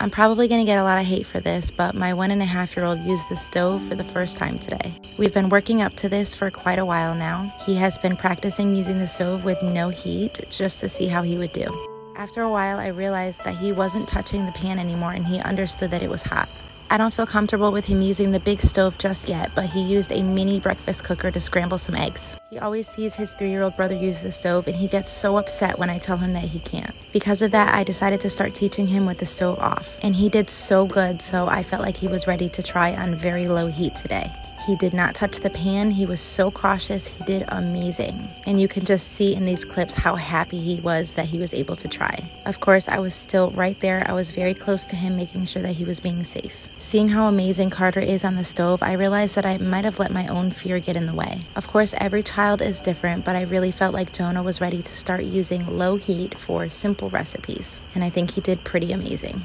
I'm probably gonna get a lot of hate for this, but my one and a half year old used the stove for the first time today. We've been working up to this for quite a while now. He has been practicing using the stove with no heat just to see how he would do. After a while, I realized that he wasn't touching the pan anymore and he understood that it was hot. I don't feel comfortable with him using the big stove just yet, but he used a mini breakfast cooker to scramble some eggs. He always sees his three year old brother use the stove and he gets so upset when I tell him that he can't. Because of that, I decided to start teaching him with the stove off. And he did so good, so I felt like he was ready to try on very low heat today. He did not touch the pan. He was so cautious. He did amazing. And you can just see in these clips how happy he was that he was able to try. Of course, I was still right there. I was very close to him, making sure that he was being safe. Seeing how amazing Carter is on the stove, I realized that I might have let my own fear get in the way. Of course, every child is different, but I really felt like Jonah was ready to start using low heat for simple recipes. And I think he did pretty amazing.